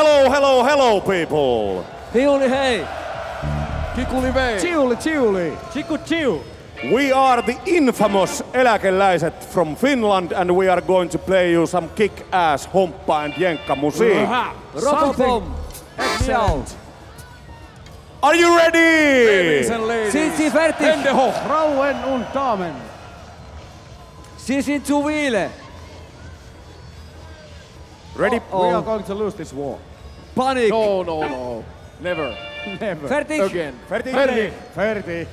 Hello, hello, hello people! Hiuli hei! Kikuli vei. Chiuli, chiuli. Chiku chiu! We are the infamous eläkeläiset from Finland and we are going to play you some kick-ass humppa and jenkka music. Robopom! Miau! Are you ready? Ladies and ladies. Fertig! Hände hoch. Frauen und Damen. Sie sind zu viele! Ready? We are going to lose this war. Panik! No, no, no. Never. Never. Fertig! Again. Fertig? Fertig. Ferdi.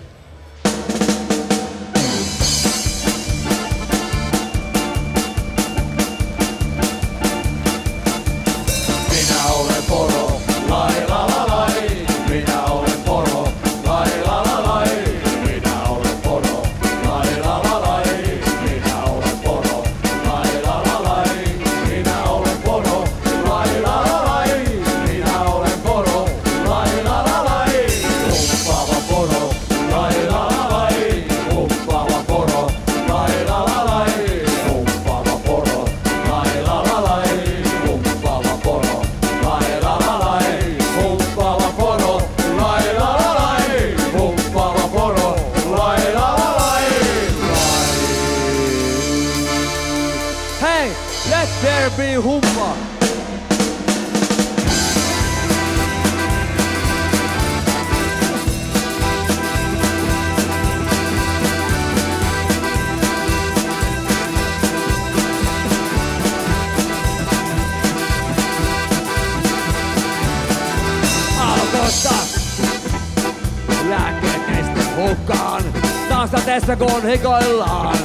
Tanssatessa kun hikoillaan.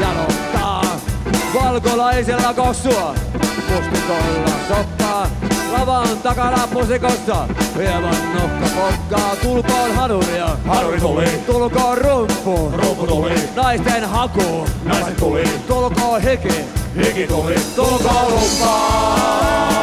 Jalottaa valkolaisella kossua. Mustikoilla soppaa. Lavan takana pusikossa. Hieman nokka pokkaa. Tulkoon hanuria. Hanuri tuli, Tulkoon rumpu. rumpu tuli, Naisten haku. naiset tuli, Tulkoon hiki. hiki tuli, tulkoon lumppaa.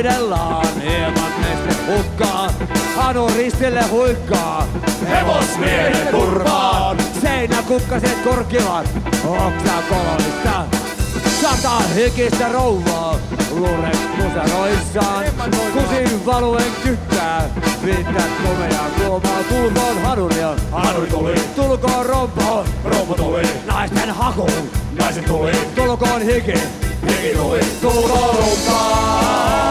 Hoidellaan Hieman neste hukkaa Hanu ristille huikkaa. Hevosmiehen turvaan. Seinäkukkaset korkivat Oksa kolonista Sata hikistä rouvaa. Lurek museroissaan Kusin valuen kyttää. Viittät komeaa kuomaa Tulkoon hanuria Hanuri tuli, Tulkoon rompoon. Rumpu tuli, Naisten hakuun naiset tuli, Tulkoon hiki. Hiki tuli, tulkoon lumppaa.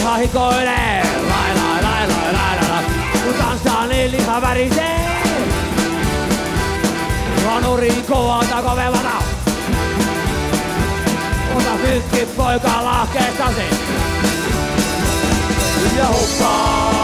Liha hikoilee. Lai lai lai lai lai lai. Kun tanssaan niin liha värisee. Ranuriin kovata kovemmata. Ota kytki poika lahkeestasi. Ja huppaa.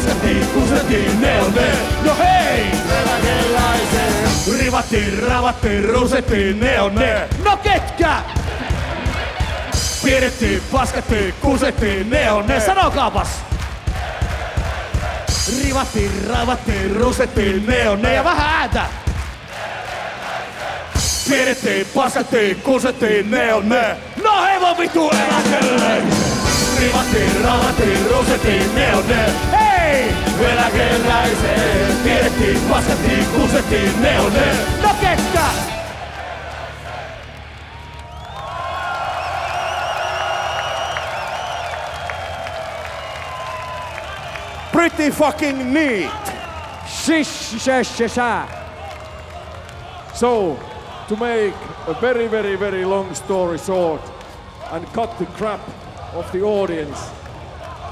Paskattiin, kusettiin, ne on ne. No hei! Venäkeläiset, rivattiin, ravattiin, rusettiin, ne on ne. No ketkä? Piirrettiin, paskattiin, kusettiin, ne on ne. Sanokaapas! Rivattiin, ravattiin, rusettiin, ne on ne. Ja vähän ääntä! Piirrettiin, paskattiin, kusettiin, ne on ne. No hevon vitu eläkelle! Rivattiin, ravattiin, rusettiin, ne on ne. Hei! Venäkeläiset, piirrettiin, paskattiin, kusettiin, ne on ne. No ketkä? Pretty fucking neat. Shish, shesh, shesha. Ah. So, to make a very, very, very long story short and cut the crap of the audience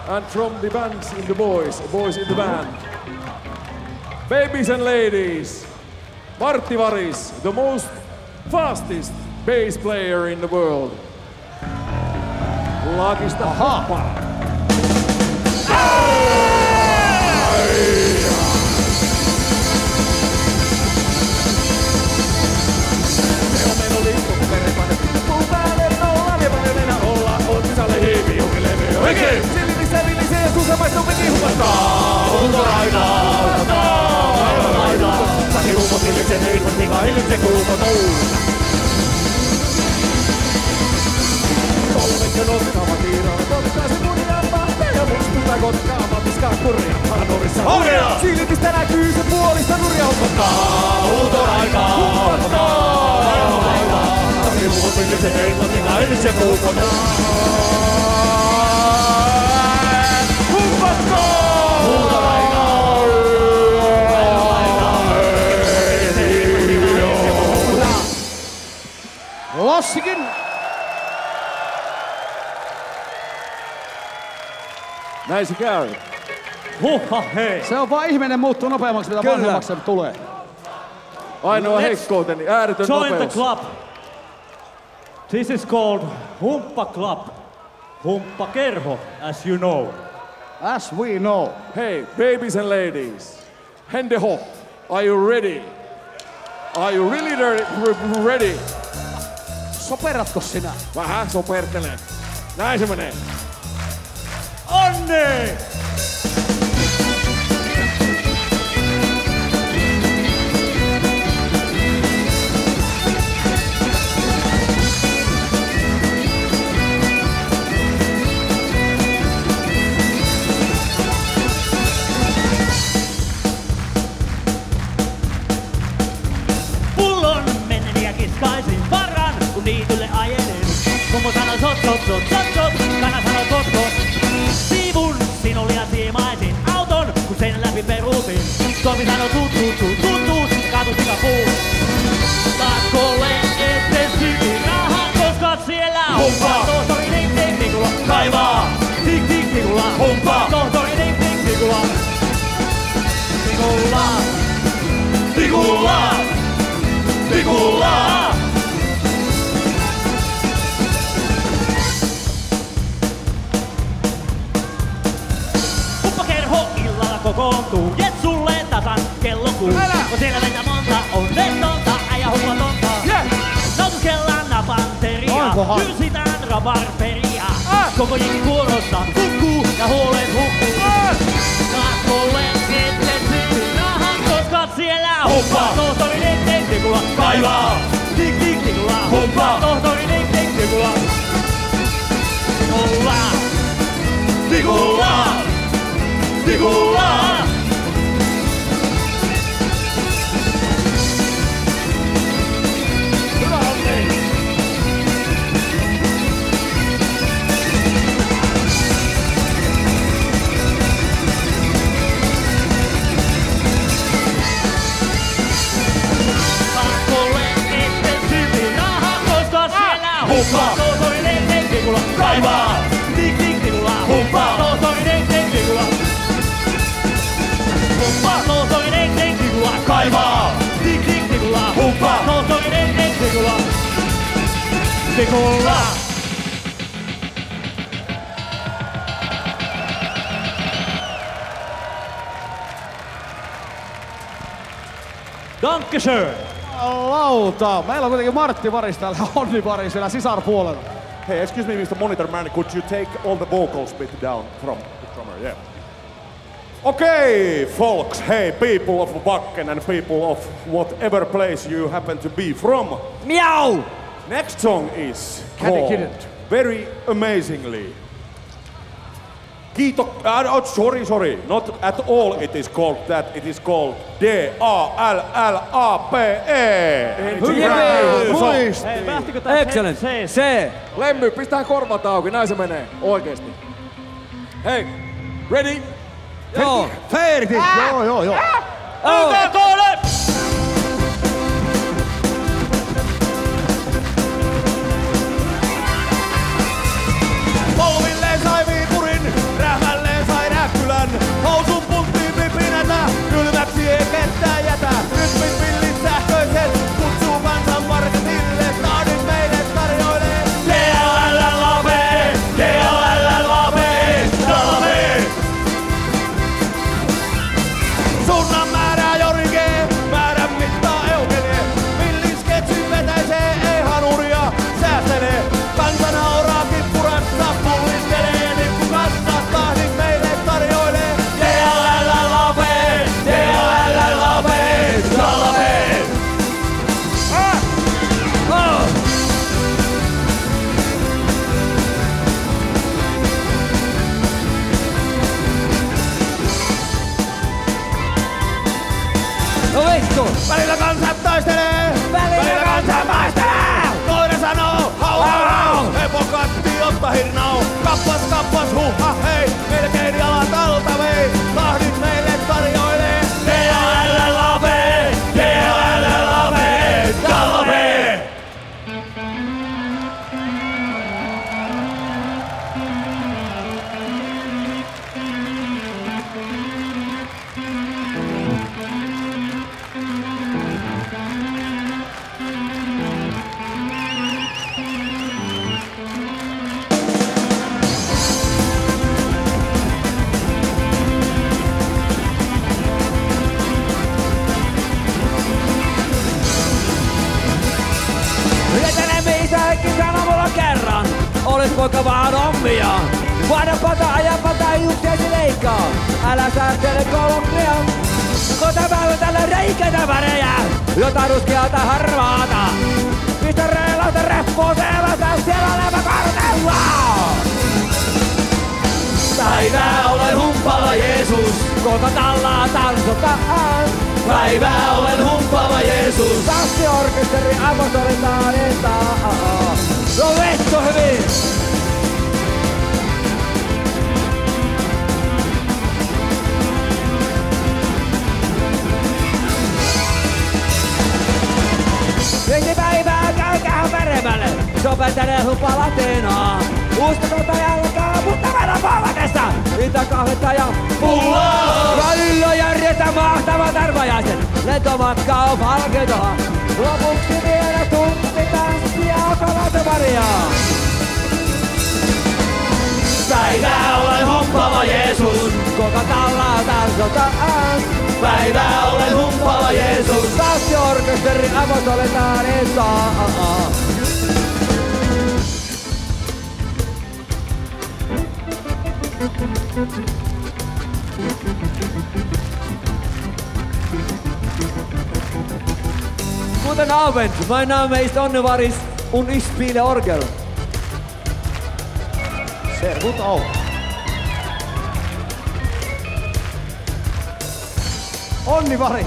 and from the bands in the boys, boys in the band. Babies and ladies, Martti Varis, the most fastest bass player in the world. Lakista Hapa. Oikein! Villisee ja suussa maistuu vesi hupasta. Saki huumot hillitsen, ei voi tika hillitsen kuumotuu. Kolmet ja notkaavat tiiraan, ottaa se munjaa pahtaa ja muistuttaa kotkaa, matiskaa kurja hanurissa. Hurja! Silmistä näkyy se puolista nurja humpottaa. Huutoraikaa! Saki huumot hillitsen, ei voi tika Lossikin! Näin se käy. Huhha hei! Se on vaan ihminen muuttuu nopeammaksi, mitä Kyllä. vanhemmaksi se tulee. Ainoa Let's heikkouteni, ääretön Join the nopeus. club. This is called Humppa Club. Humppa Kerho, as you know. As we know. Hey, babies and ladies. Hände hopp. Are you ready? Are you really ready? Soperatko sinä? Vähän sopertelee. Näin se menee. Onni! como sanoit sot sot sot sot sot, kana sanoit tot. sot. Sivun ja siimaisin auton, kun sen läpi peruutin. Tomi sanoi tuut tuut tuut tuut tuut, kaatu sikapuun. Katkolle syki rahan, koska siellä on Humpa! Tohtori Ding Ding Nikula kaivaa. Ding Ding Nikula. Humpa! Tohtori Ding Ding Nikula. Nikula. Nikula. Nikula. Nikula. Kun siellä meitä monta onnetonta, äijä huomatonta. Nautiskellaan napanteria, tylsitään rabarberia. Koko jengi kuorossa hukkuu ja huolet hukkuu. Katkolle sitten syy rahan, koska siellä Humpa! Tohtori Dik Dikula Kaivaa! Dik Dik Dikula Humpa! Tohtori Dik Dik Dikula Ollaan Tikulla! Humpa Toto edelleen Kekula Kaivaa Tik tik tikula Humpa Toto edelleen Kekula Humpa Toto edelleen Kekula Kaivaa Tik tik tikula Dankeschön. Lauta. Meillä on kuitenkin Martti Varis täällä, Onni Varis siellä sisarpuolella. Hey, excuse me, Mr. Monitor Man, could you take all the vocals bit down from the drummer? Yeah. Okay, folks, hey, people of Wacken and people of whatever place you happen to be from. Meow! Next song is called very amazingly. Kiito, uh, oh, sorry, sorry, not at all it is called that, it is called D-A-L-L-A-P-E. Tää Excellent. se-. Lemmy, pistää korvat auki, näin se menee. Oikeesti. Hei, ready? Joo. Fair Joo, joo, joo. Oh. YKKlle! Reikätä värejä. Jotain ruskeata harmaata. Pistä reilata reppuun selätä. Siellä levä kartella. Päivää olen humpala Jeesus. Kota tallaa tanssuttaan. Päivää olen humpala Jeesus. Tanssiorkesteri apostoli taadentaa. No vittu hyvin. Päivää käykää veremälle, sopetelee huppa latinaa. Uskotonta jalkaa, mutta vedon polvatessa. Mitä kahvetta ja pullaa. Välillä järjestä mahtavat arvajaiset. Lentomatka on palkintoa. Lopuksi vielä tunti tanssia kalatomaria. Päivää olen humppava Jeesus. Koko tallaa tanssitaan. Päivää olen humppava Jeesus. Tanssiorkesteri avotoletaan etaan. Guten Abend, mein Name ist Onne Varis und ich spiele Orgel. Sehr gut auch. Onni Varis.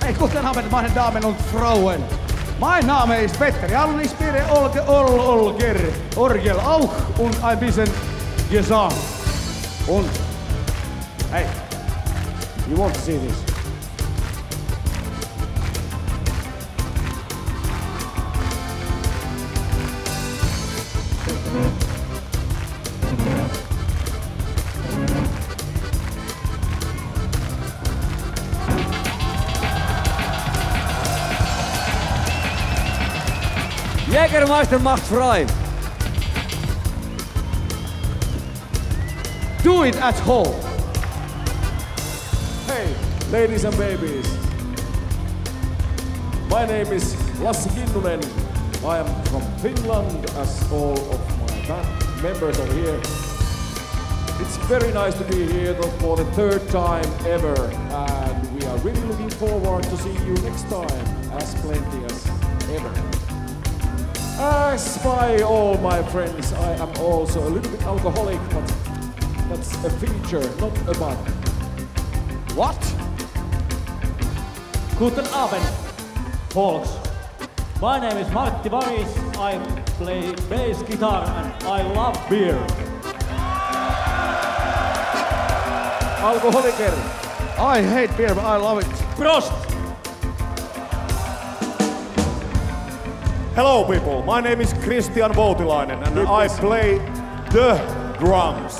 Hey, guten Abend, meine Damen und Frauen. Mein Name ist Petter Jalli, ich spiele Olge, Ol, Olger, Orgel auch und ein bisschen Gesang. Und, hey, you want to see this? Jägermeister macht frei. Do it at home. Hey, ladies and babies. My name is Lassi Kinnunen. I am from Finland, as all of my band members are here. It's very nice to be here for the third time ever, and we are really looking forward to see you next time, as plenty as ever. As by all my friends, I am also a little bit alcoholic, but that's a feature, not a bug. What? Guten Abend, folks. My name is Martti Varis. I play bass guitar and I love beer. Alkoholiker. I hate beer, but I love it. Prost! Hello people, my name is Christian Voutilainen and I play the drums.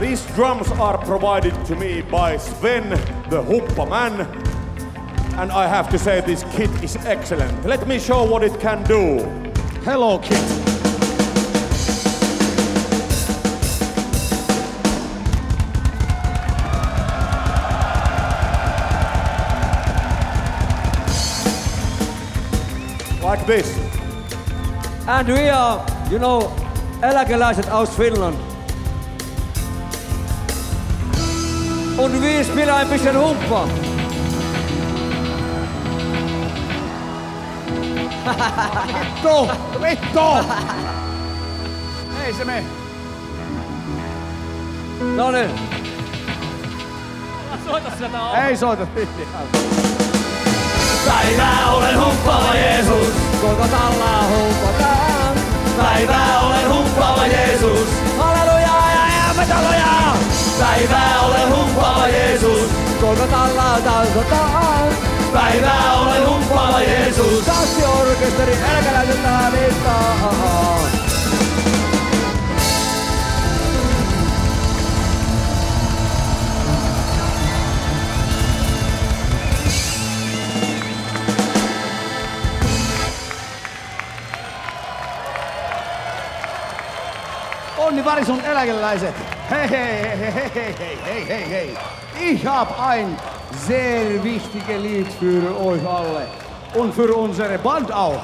These drums are provided to me by Sven, the Huppa man. And I have to say this kit is excellent. Let me show what it can do. Hello, kid. This. And we are, you know, eläkeläiset aus Finland. Und wir spielen ein bisschen Humpa. Vittu! Vittu! Ei se mene. No niin. Soita sieltä. Ei soita. Päivää olen humppava Jeesus. Koko tallaa humpataan. Päivää olen humppava Jeesus. Halleluja ja jäämetaloja. Päivää olen humppava Jeesus. Koko tallaa tanssitaan. Päivää olen humppava Jeesus. Tanssiorkesteri eläkeläiset äänistaan. Onni Olivares und Ella geleistet. Hey, hey, hey, hey, hey, hey, hey, Ich habe ein sehr wichtiges Lied für euch alle und für unsere Band auch.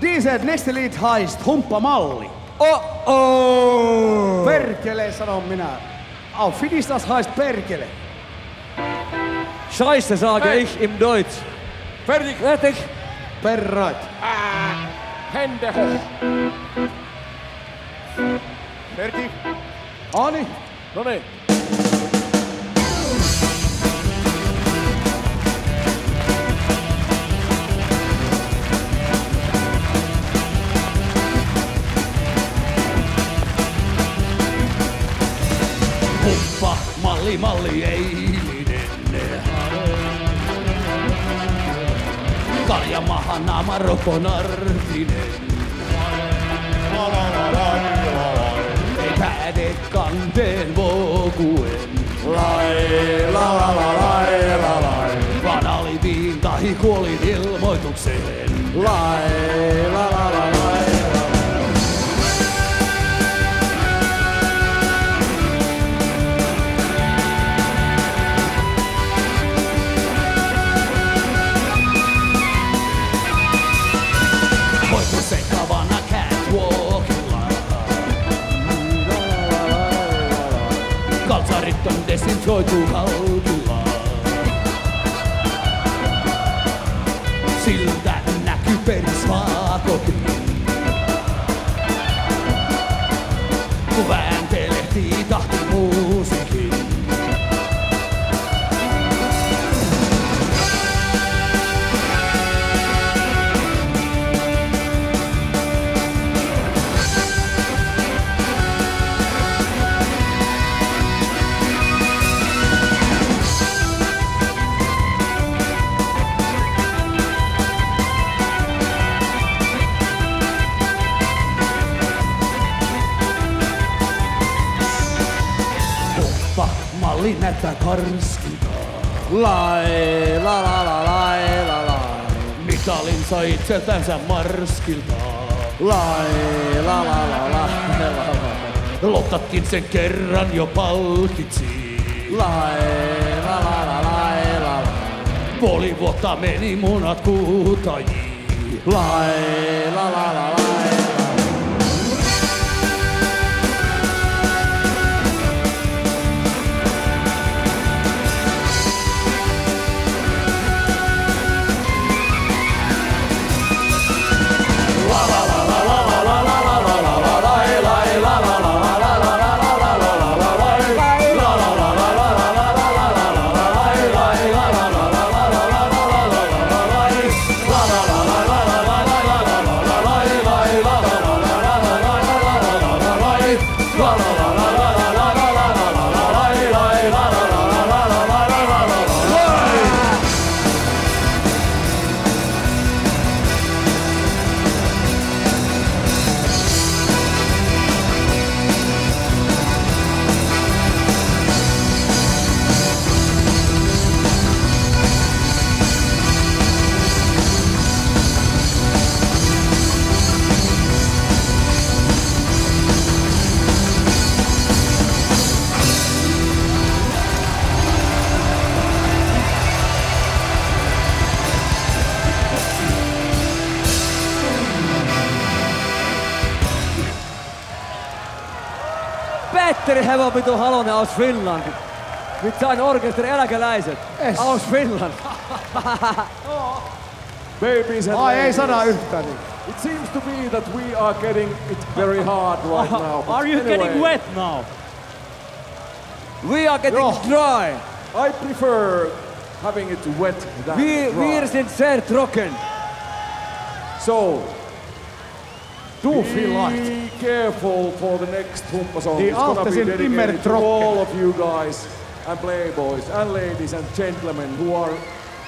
Dieses nächste Lied heißt Humpa Malli. Oh, oh! Perkele, sanon minä. Auf Finnisch das heißt Perkele. Scheiße, sage hey. ich im Deutsch. Fertig. Fertig. Bereit. Ah, Hände hoch. Pertti. Ani. No niin. Kuppa, malli, malli, eilinen Karjamaha, naama, roko, arvinen. La, la, la, la kanteen voukuen. Lai, la la la lai, la lai. Vaan aliviin tai kuolin ilmoitukseen. Lai, la la la lai. Kalsarit on desinfioitu halkilla. Siltä näkyy perisvaakotiin. Kun näyttää karskilta. Lai, la la la lai, la lai. Mitalin sai itseltänsä marskilta. Lai, la la la la, la la. Lottatkin sen kerran jo palkitsi. Lai, la la la lai, la la. Puoli vuotta meni munat kuutajiin. Lai, la la la la Hevopitu Halonen aus Finland. Nyt sain orkesteri eläkeläiset. Es. Aus Finland. Babies and Ai ei sana yhtään. niin. It seems to be that we are getting it very hard right now. but Are you anyway, getting wet now? We are getting Joo. dry. I prefer having it wet than Vi, dry. wir sind sehr trocken. So, Du vielleicht. Careful for the next Humpa song. Die it's gonna be dedicated to all of you guys and playboys and ladies and gentlemen who are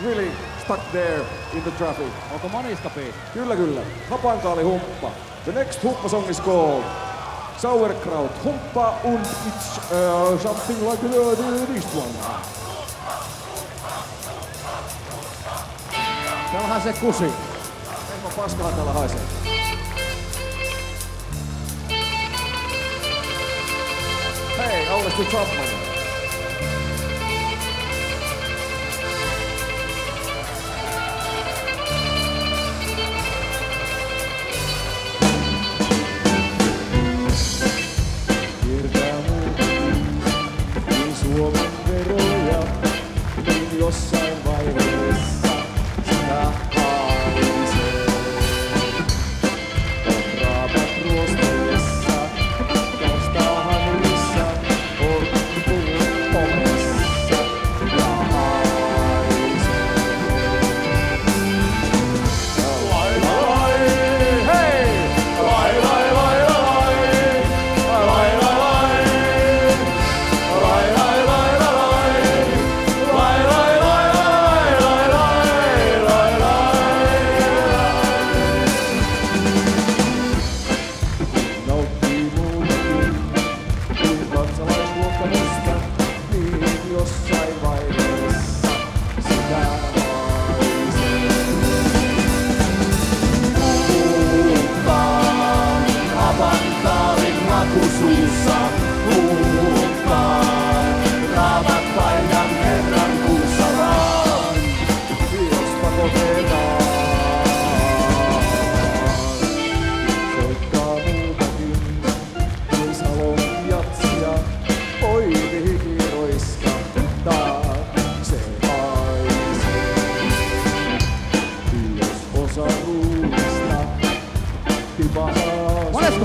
really stuck there in the traffic. Onko maniskapiisi? Kyllä, kyllä. Hapankaali humppa. The next humppa song is called Sauerkraut Humppa und it's uh, something like uh, this one. Täällähän se kusi. Emma paskahan täällä haisee. Hey, Elvis the Trump winner.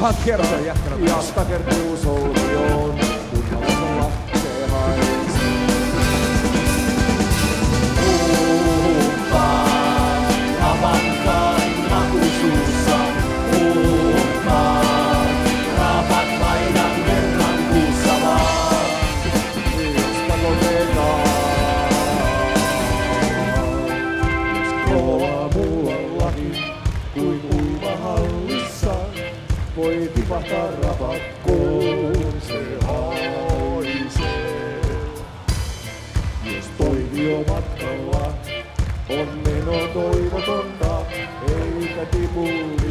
vaan kerran. Jasta kertuu. próximo.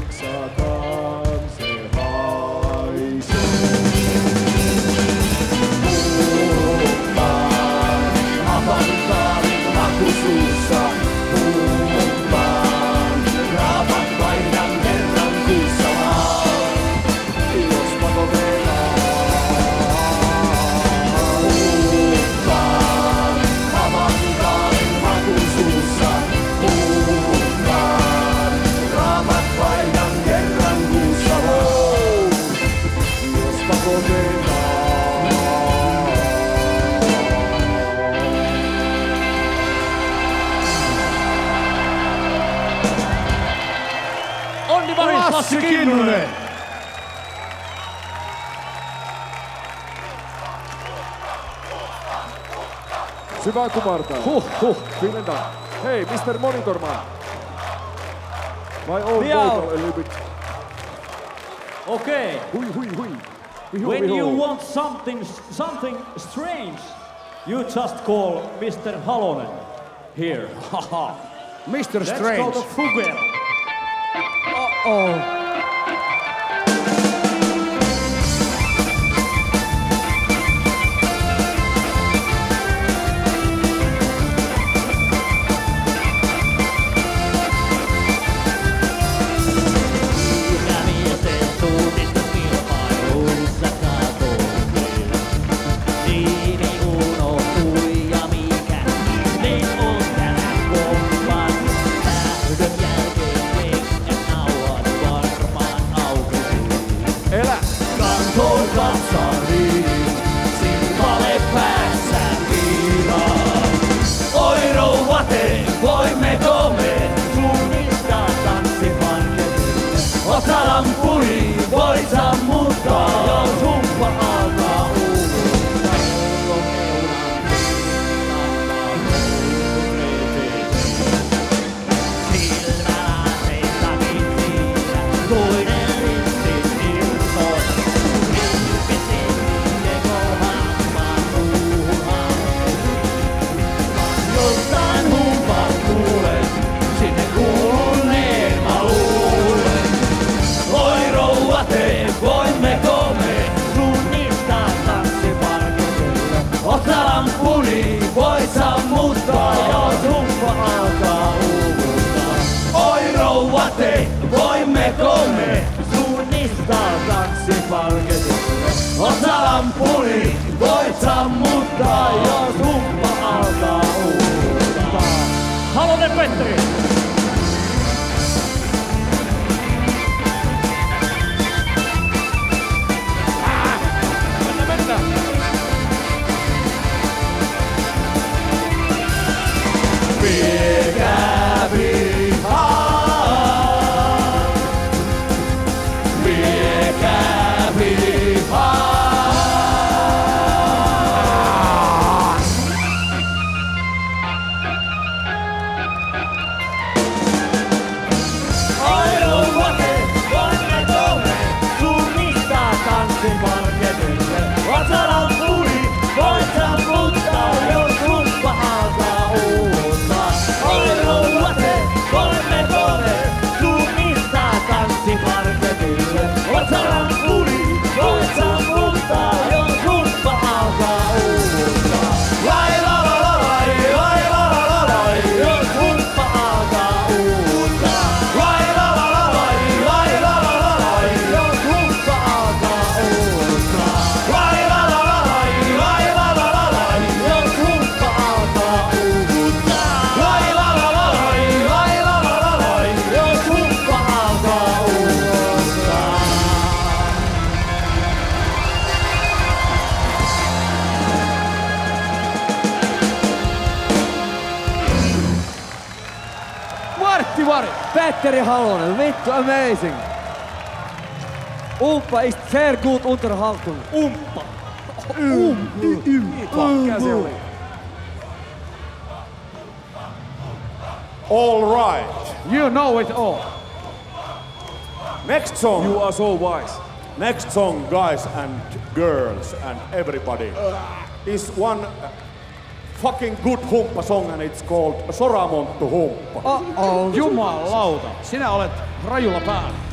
January. Hyvää kumartaa. Huh, huh. Vielen Dank. Hei, Mr. Monitorman. My own Miau. vocal a little bit. Okay. Hui, hui, hui. When you want something, something strange, you just call Mr. Halonen here. Mr. Strange. Let's go to Fugel. Uh-oh. Halonen, vittu amazing. Umpa ist sehr gut unterhaltung. Umppa. Mikä se oli? All right. You know it all. Next song. You are so wise. Next song, guys and girls and everybody, is one fucking good humppa song and it's called Soramonttu humppa. Oh, Jumalauta. Sinä olet rajulla päällä.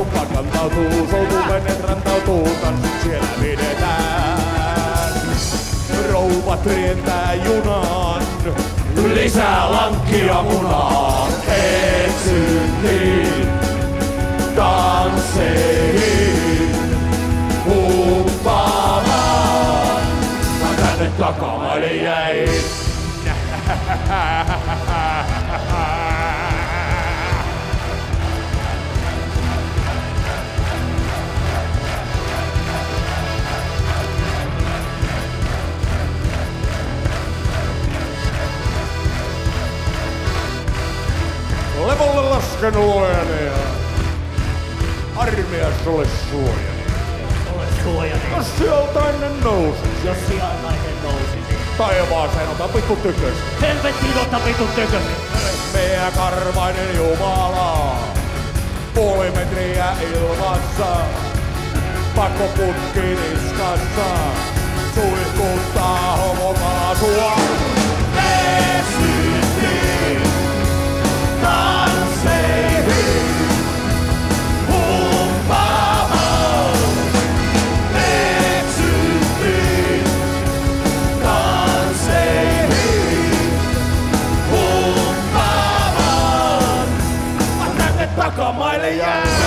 Hukkaan kantautuu, soutuvenet rantautuu, tanssit siellä pidetään. Rouvat rientää junaan, lisää lankkia munaan. Eksyttiin tansseihin humppaamaan. Mä tänne takamaille jäin. Levolle laskenut ja armias ole suojani. Ole suojani. Jos sieltä ennen nousis Jos sijainainen nousisi. taivaaseen, ota vittu tykös. Helvettiin otta vitun tökösi. Meidän karvainen Jumala, puoli metriä ilmassa, pakkoputki niskassa, suihkuttaa homokaasua. Eksystiin, tänne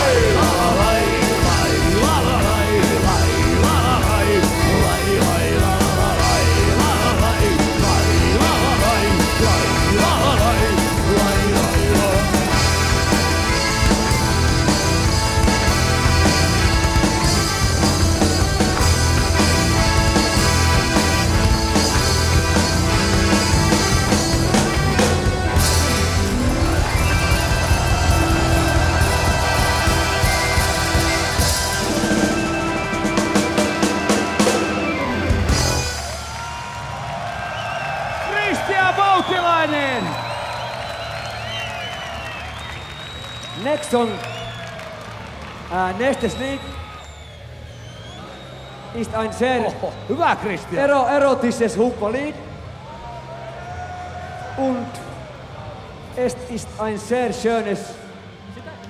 song, äh, nächstes Lied ist ein sehr Oho, hyvä Kristian. ero erotisches Humperlied. Und es ist ein sehr schönes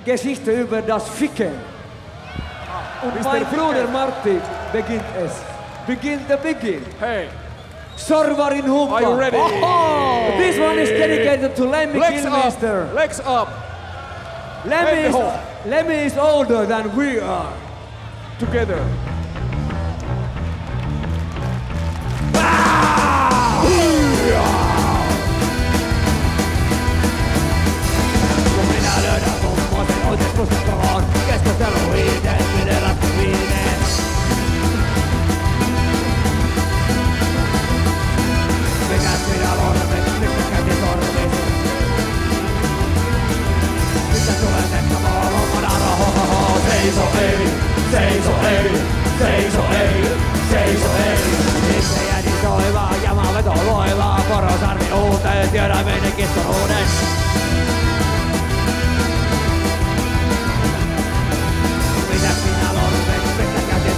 Geschichte über das Ficken. Und Mr. mein. Bruder Martti beginnt es. Begin the begin. Hei, Sorvarin Humpa. are you ready? This one is dedicated to Lemmy up, Kilmister. legs up, Lemmy is, Lemmy is older than we are. together. Seiso ei, seiso ei, seiso ei. Itseäni soivaa ja mä veto loivaa, porosarvi uuteen, tiedä meidän kittoruuden. Mitä sinä lorvet, pestä käsi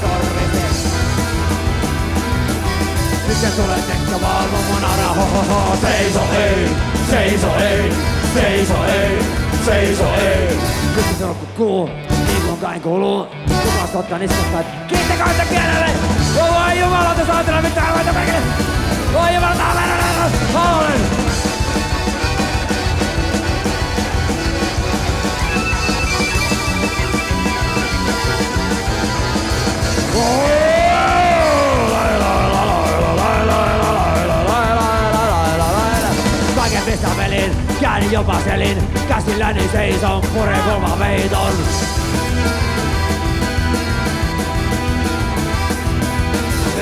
mun ara, ho ho ho, seiso ei, seiso ei, seiso ei, seiso ei. Nyt se on kuu, niin kuin kai kuuluu. Kukas ottaa niskasta, et kiittäkää sitä kielelle! Voi jumalauta saatana mitään vaita perkele! Voi jumalauta, olen! Kaiken pesapelin, käänin jopa selin, käsilläni seison, pure kulma veiton.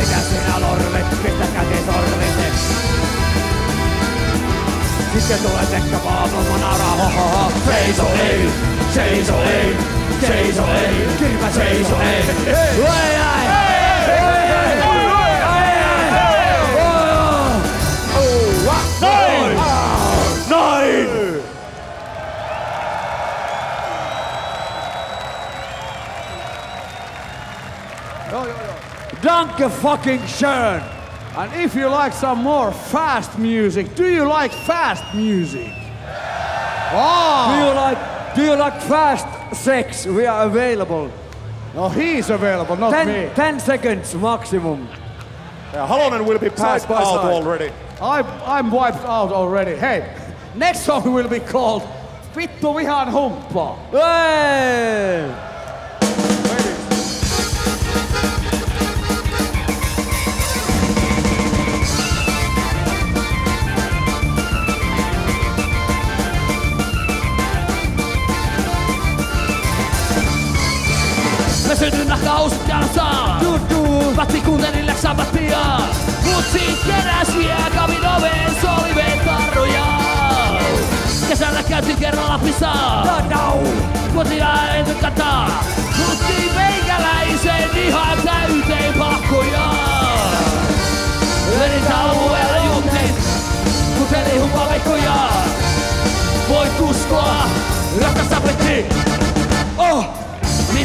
Mikä sinä lorvet, pistä käsi sormisen. Sitten tulee tekkä paapa, mun ara, ho ho ho. Seiso ei, seiso ei, seiso ei, kirpä seiso ei. Ei, ei, Danke fucking schön. And if you like some more fast music, do you like fast music? Oh! Do you like, do you like fast sex? We are available. No, he's available, not me. Ten, ten seconds maximum. Yeah, Halonen will be passed by out side. already. I'm, I'm wiped out already. Hey, next song will be called Vittu vihan humppa. Hey! Vatsi kuuntelin läksabattia. Mutsi keräsi ja kävin oveen solivetarroja. Kesällä käytiin kerran Lapissa. Kotia ei tykätä. Mutti meikäläisen ihan täyteen pakkoja. Vedin alueella juntit, kuteli hupaveikkoja. Voit uskoa, rakkas tapetti. Oh!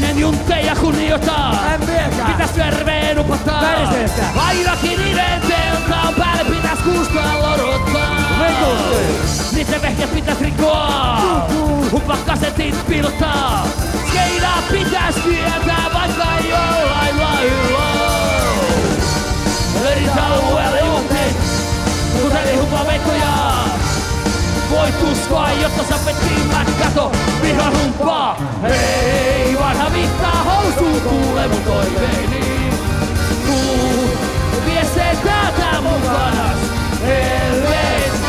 Minen juntteja kunnioittaa. En vieläkään. Pitäis terveen upottaa. Perseestä. Ainakin niiden teiltaan päälle pitäis kuusta lorottaa. Niiden vehket pitäis rikkoa. Hupakkasetit piilottaa. Skeinaa pitäis kieltää vaikka jollain lailla. Löydit alueelle juntit, kuteli hupaveikkoja. Voit uskoa, jotta sä pettimät kato vihan humppaa. Hei, vanha vittaa housuun kuule mun toiveeni. Tuu, vie se täältä mukanas helvettiin.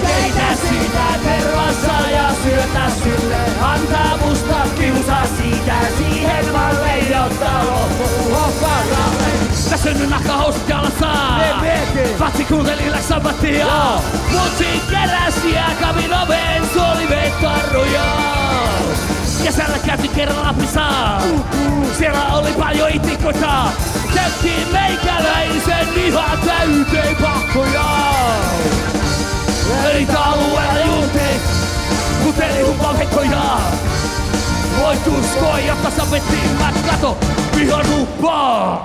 Keitä sitä tervassa ja syötä sille. Antaa musta kiusaa siitä siihen vaan leijottaa loppuun hopparalle. Mä synnyin nahkahousut jalassa. Vatsi kuunteli läksabattia. Mutsi ja kävin oveen suolivetarroja. Kesällä käytiin kerran Lapissa. Siellä oli paljon itikoita. Tehtiin meikäläisen ihan täyteen pakkoja. Eri alueella juntit, kuteli hupaveikkoja. Voit uskoa, jotta sä pettimät kato vihan huppaa.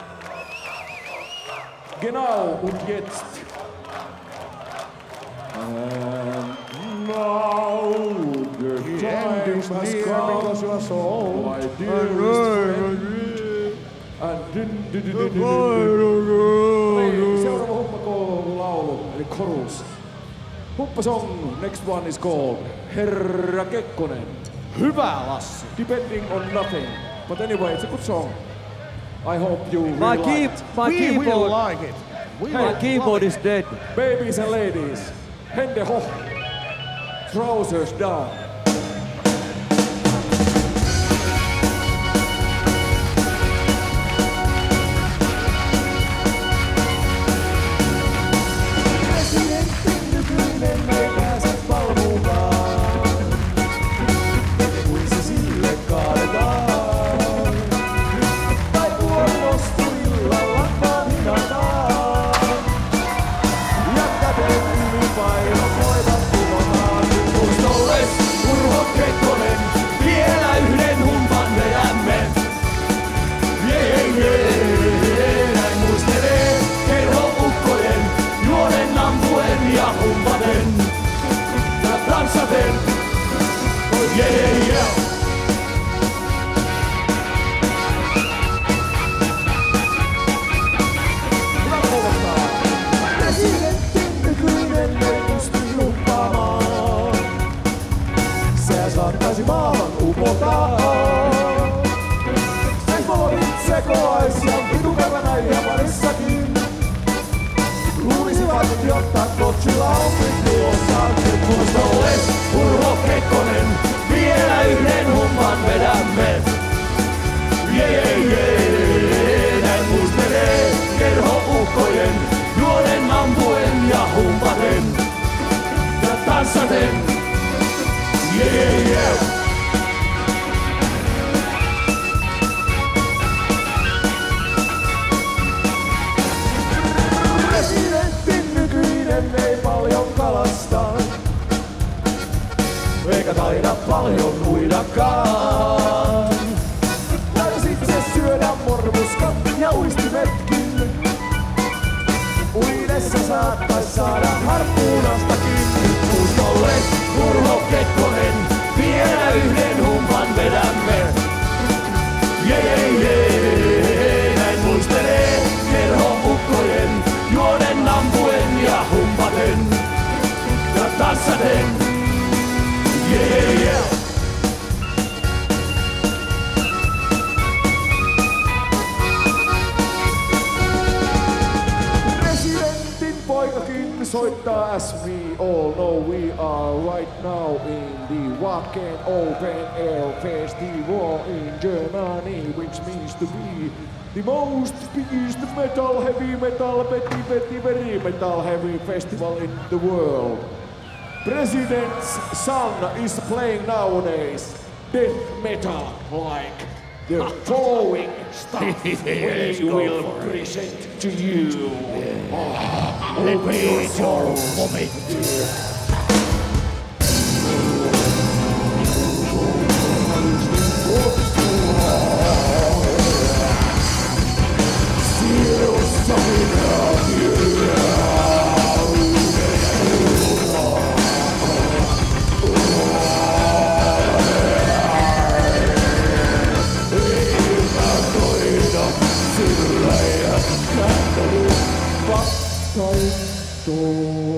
Genau, und jetzt. And now the, the time has come, my dearest friend. Seuraava hummakoulu eli chorus. Huppasong, next one is called Herra Kekkonen. Hyvä Lassi. Depending on nothing. But anyway, it's a good song. I hope you my will keep, like My we keyboard, will like it. We my keyboard is dead. Babies and ladies, hände hoch, trousers down. festival in the world. President's son is playing nowadays death metal like the following stuff yes, we will present it. to you. Yeah. Oh, Let me your vomit. Oh.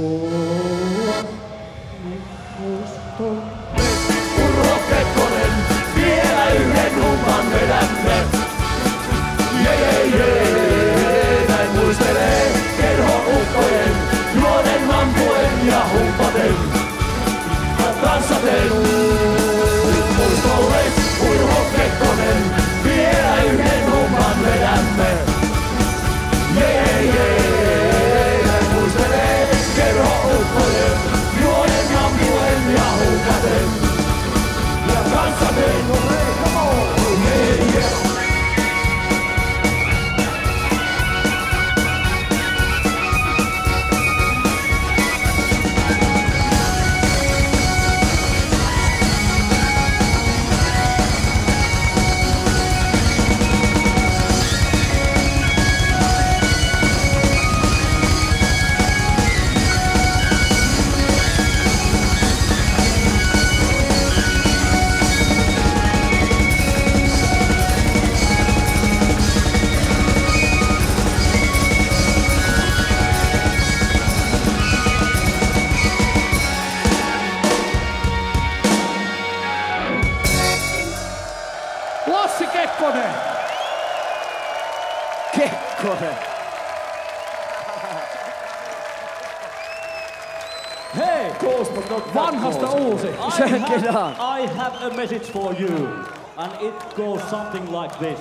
Message for you. And it goes something like this.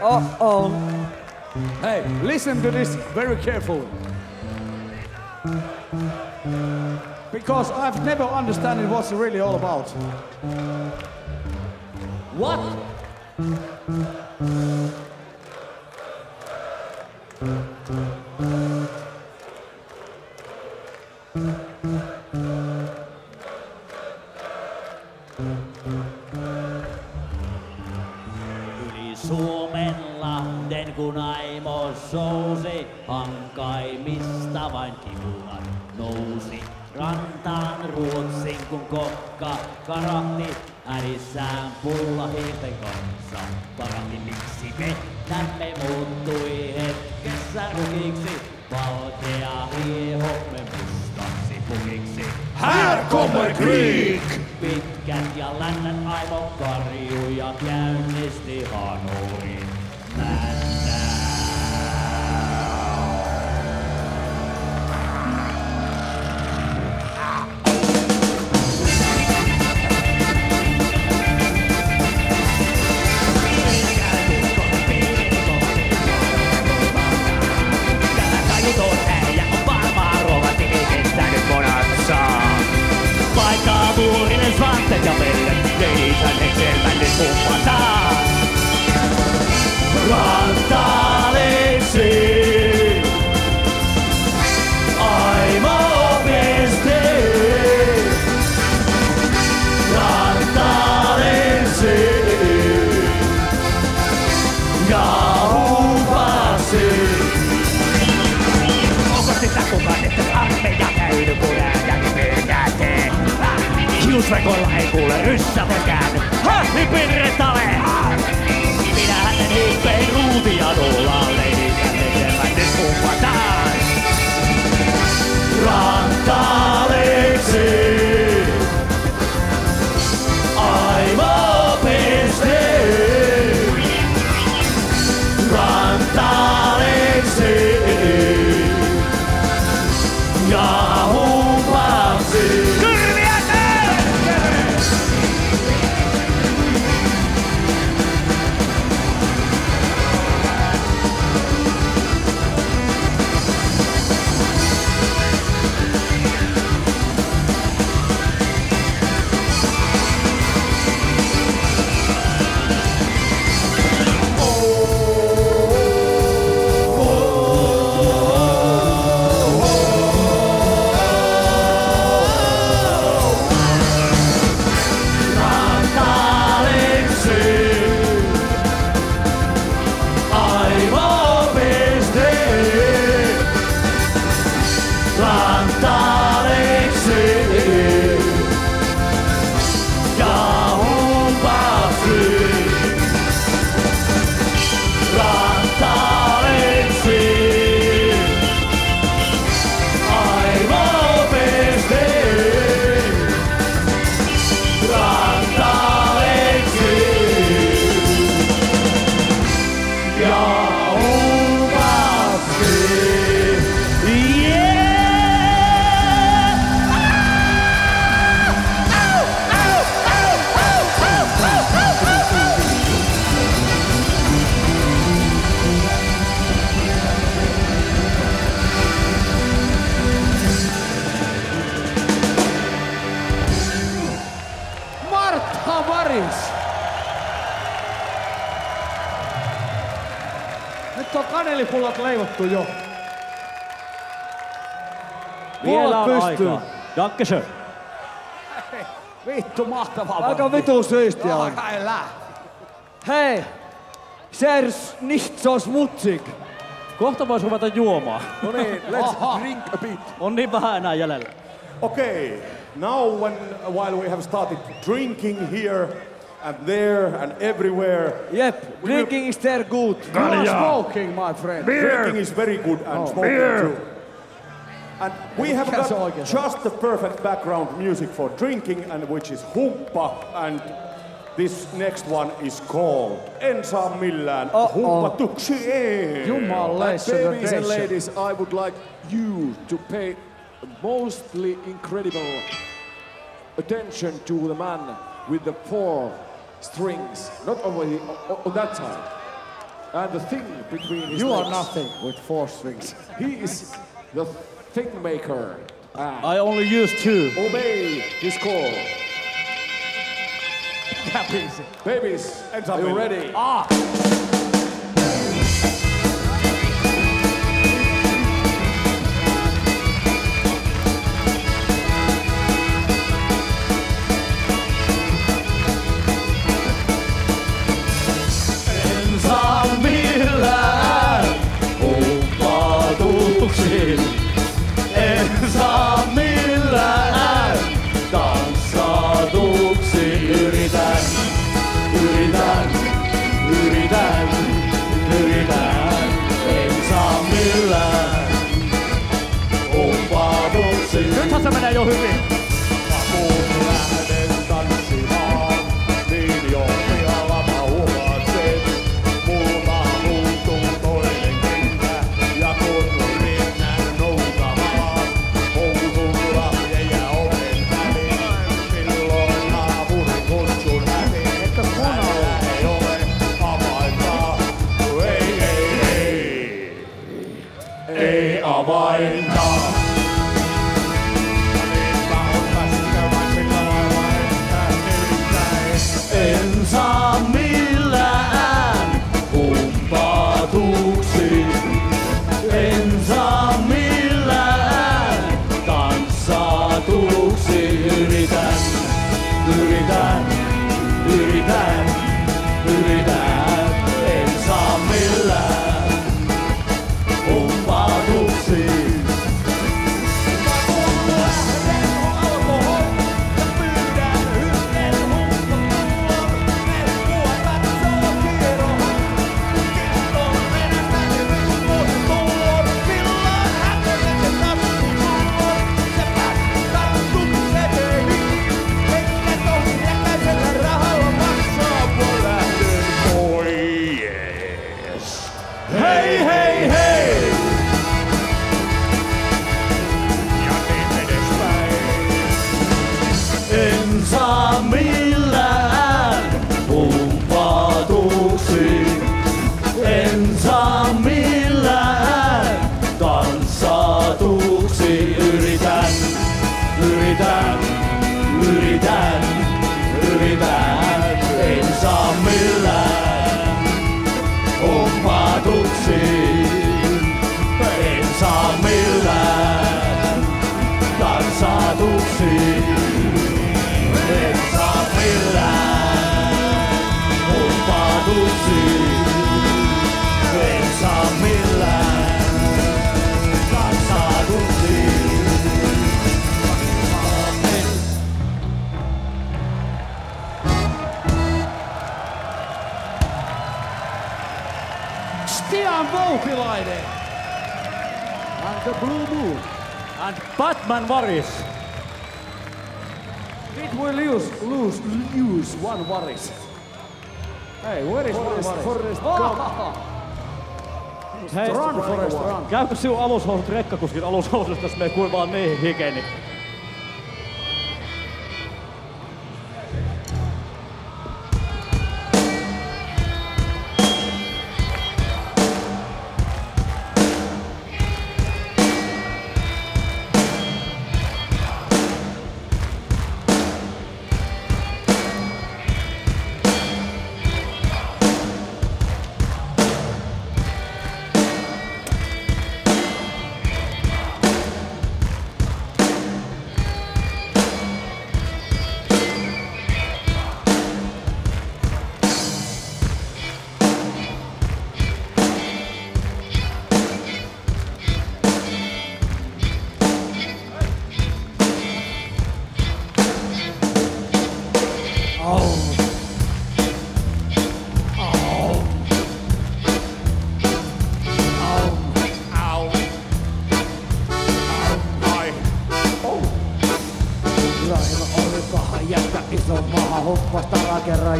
Oh oh. Hey, listen to this very carefully. Because I've never understood what's really all about. What? karatti, äänissään pulla hiirten. Dankeschön. Vittu mahtavaa. Aika vitu siistiä on. Aika elää. Hei! Sers nicht so smutsig. Kohta vois ruveta juomaan. No niin, let's drink a bit. On niin vähän enää jäljellä. Okay, now when while we have started drinking here and there and everywhere, Jep, drinking is there good. You are smoking, my friend. drinking is very good and smoking too. And we have got just the perfect background music for drinking, and which is humppa and This next one is called En saa millään humpatuksi ei. Jumalauta, Babies and ladies, I would like you to pay mostly incredible attention to the man with the four strings, not only on, that side. And the thing between his You are legs. nothing with four strings. He is the thing maker. Ah. I only use two. obey his call. Babies, are you ready? En alushousut, jos me kuin vaan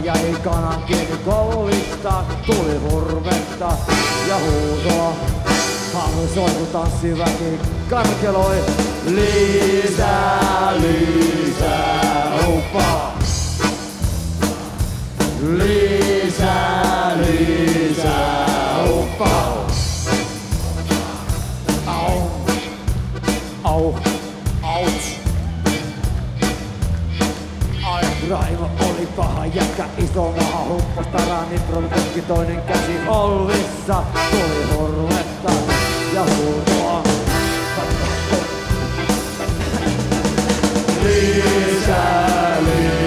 niin hikeni? kanan kieli tuli hurmetta ja huutoa. Haamu soi, kun tanssiväki karkeloi. Lisää, lisää, uppaa. Lisää, lisää, uppaa. Au, au, oli paha jätkä, iso maha humpas taraa, nitron kukki toinen käsi olvissa. Tuli hurmetta ja huutoa. Lisää, lisää,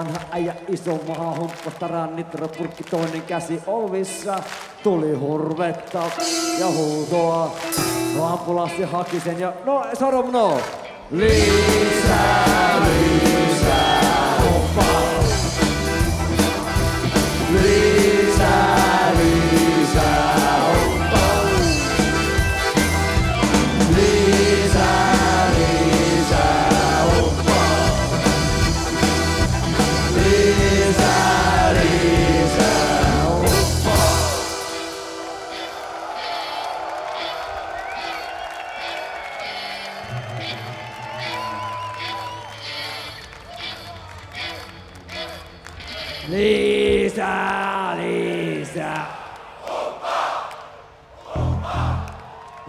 vanha äijä, iso maha, humppasta rannitra, purkki toinen käsi ovissa. Tuli hurvetta ja huutoa. No ambulanssi haki sen ja no sanom no. Lisää, lisää,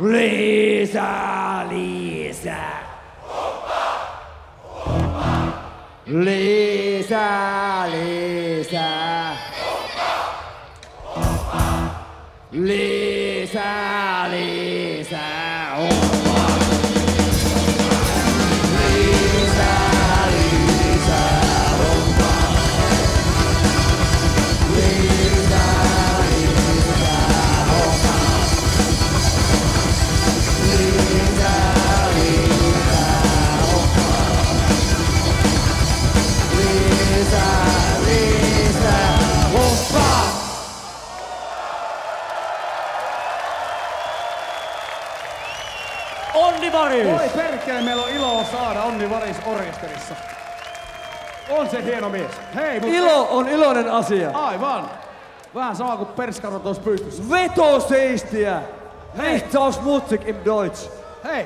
Lisa, Lisa. Lisa, Lisa. Lisa. Varis! Voi perkele, meillä on ilo saada Onni Varis orkesterissa. On se hieno mies. Hei, mut Ilo on iloinen asia. Aivan. Vähän sama kuin perskaro tuossa pystyssä. Veto seistiä. Rechtaus Musik im Deutsch. Hey,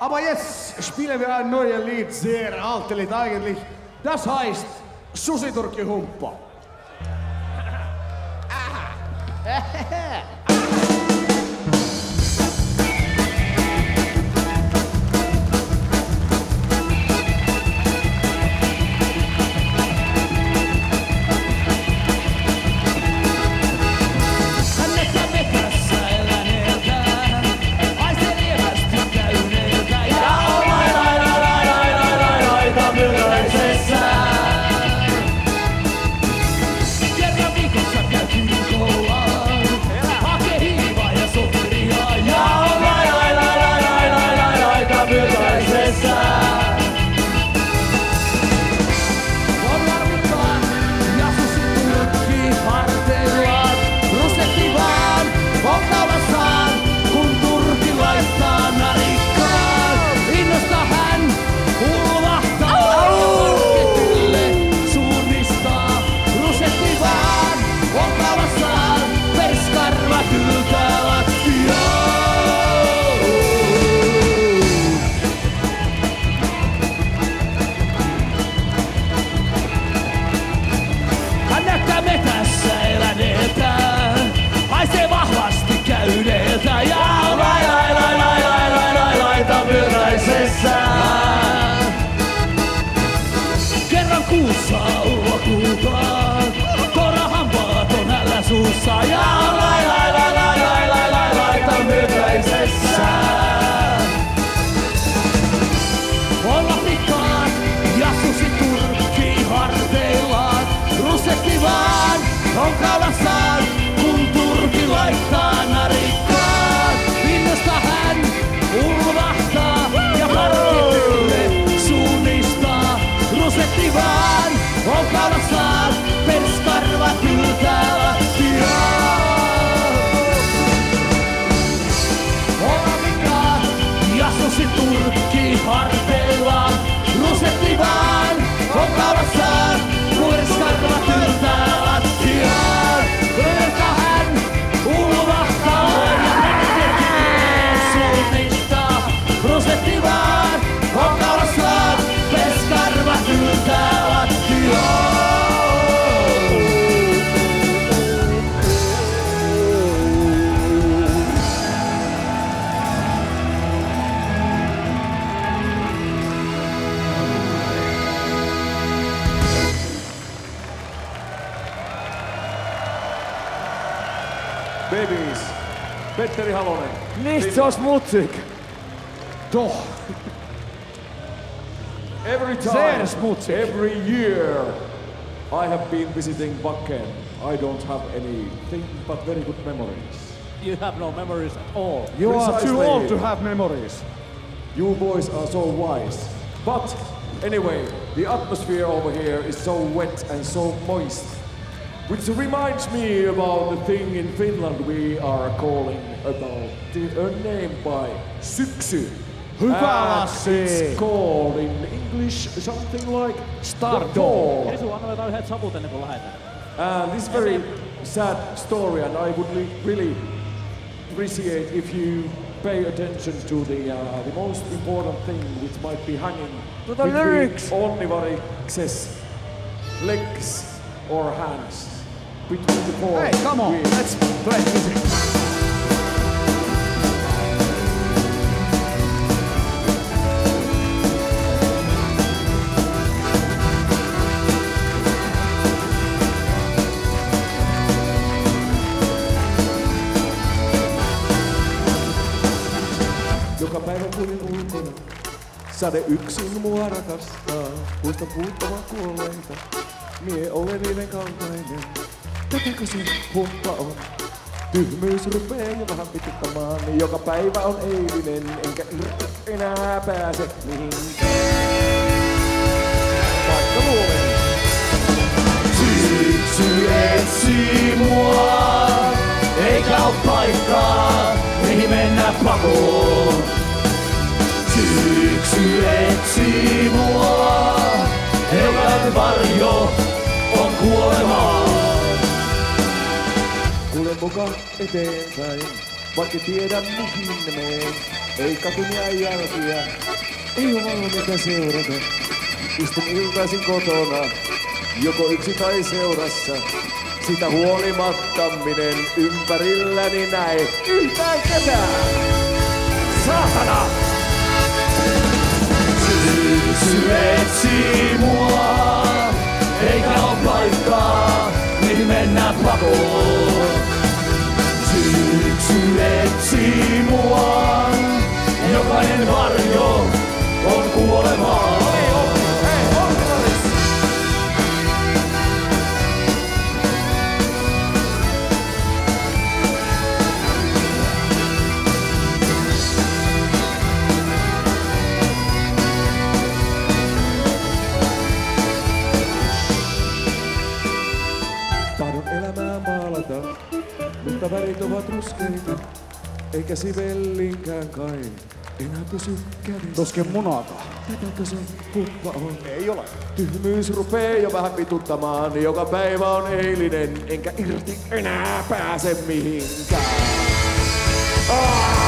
aber jetzt spielen wir ein neues Lied, sehr alte Lied eigentlich. Das heißt Susiturkki Mistä se on smutsik? Toh. Every Ser time, smutsig. every year, I have been visiting Bakken. I don't have anything but very good memories. You have no memories at all. You are too old to have memories. You boys are so wise. But anyway, the atmosphere over here is so wet and so moist. Which reminds me about the thing in Finland we are calling about the, a name by syksy. Hyvä, It's called in English something like Stardom. the fall. Esu, anna jotain yhdet savut ennen kuin lähdetään. And this very sad story, and I would re- really appreciate if you pay attention to the uh, the most important thing which might be hanging To the between lyrics. Onni Varikses legs or hands between the four. Hey, come on, wheels. let's play music. Joka päivä kuljen ulkona. Sade yksin mua rakastaa. Muista puuttavan kuolleita. Mie olen niiden kaltainen. Tätäkö se humpa on? Tyhmyys rupee jo vähän pituttamaan. Joka päivä on eilinen. Enkä irti enää pääse mihinkään. Vaikka luulen. Syksy etsii mua, eikä oo paikkaa, mihin mennä pakoon. Syksy etsii mua, jokainen varjo on kuolemaa. Kuljen mukaan eteenpäin, vaikka tiedä mihin meen. Ei katumia jälkiä, ei oo valmiita seurata. Istun iltaisin kotona, joko yksi tai seurassa. Sitä huolimatta minen ympärilläni näe yhtään ketään. Saatana! Syksy etsii mua, eikä oo paikkaa, mihin mennä pakoon. Syksy etsii mua, jokainen varjo on kuolemaa. Mutta värit ovat ruskeita. Eikä sivellinkään kai enää pysy kädessä. Tuskin munaakaan. Tätäkö se huppa on? Ei ole. Tyhmyys rupee jo vähän pituttamaan. Joka päivä on eilinen, enkä irti enää pääse mihinkään. Syksy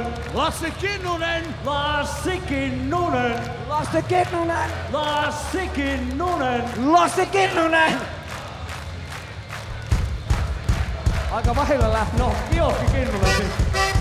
Kinnunen. Lassi Kinnunen! Lassi Kinnunen. Lasse Kinnunen! Lassi Kinnunen. Lasse Kinnunen! Aika vähillä lähti. No, Kinnunen sitten.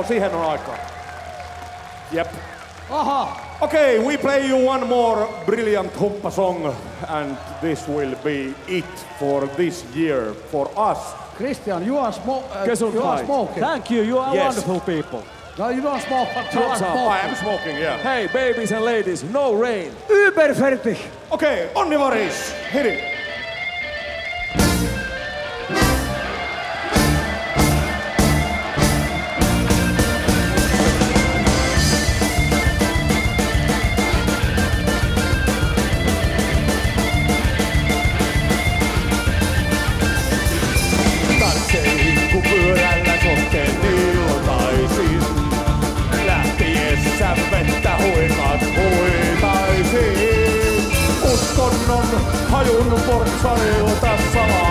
On siihen on aikaa. Jep. Aha, Okay, we play you one more brilliant humpa song and this will be it for this year for us. Christian, you are, smo- uh, you are smoking. Thank you, you are Yes. wonderful people. No, you don't smoke, but you are smoking. I am smoking, yeah. Hey, babies and ladies, no rain. Überfertig. Okay, Onni Varis, hit it. Hajun portsailta salaamaan.